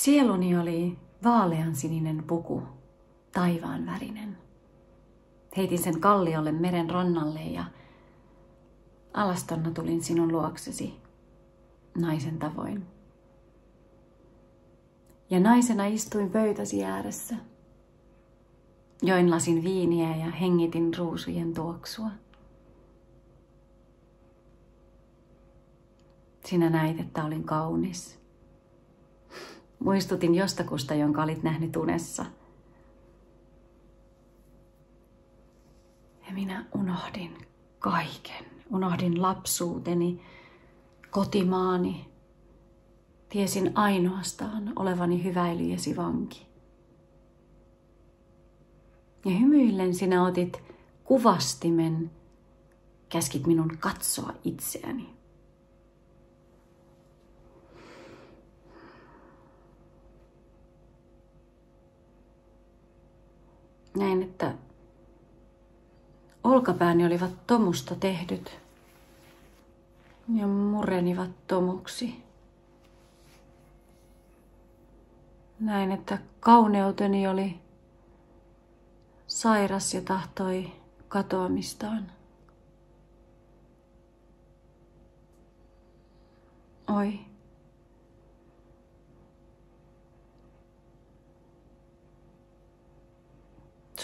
Sieluni oli vaaleansininen puku, taivaan värinen. Heitin sen kalliolle meren rannalle ja alastonna tulin sinun luoksesi naisen tavoin. Ja naisena istuin pöytäsi ääressä. Join lasin viiniä ja hengitin ruusujen tuoksua. Sinä näit, että olin kaunis. Muistutin jostakusta, jonka olit nähnyt unessa. Ja minä unohdin kaiken. Unohdin lapsuuteni, kotimaani. Tiesin ainoastaan olevani hyväilyjesi vanki. Ja hymyillen sinä otit kuvastimen, käskit minun katsoa itseäni. Näin, että olkapääni olivat tomusta tehdyt ja murenivat tomuksi. Näin, että kauneuteni oli sairas ja tahtoi katoamistaan. Oi.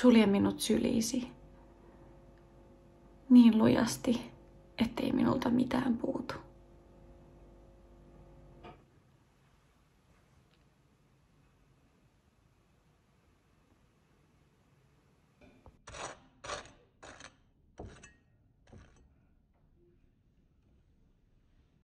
Sulje minut syliisi niin lujasti, ettei minulta mitään puutu.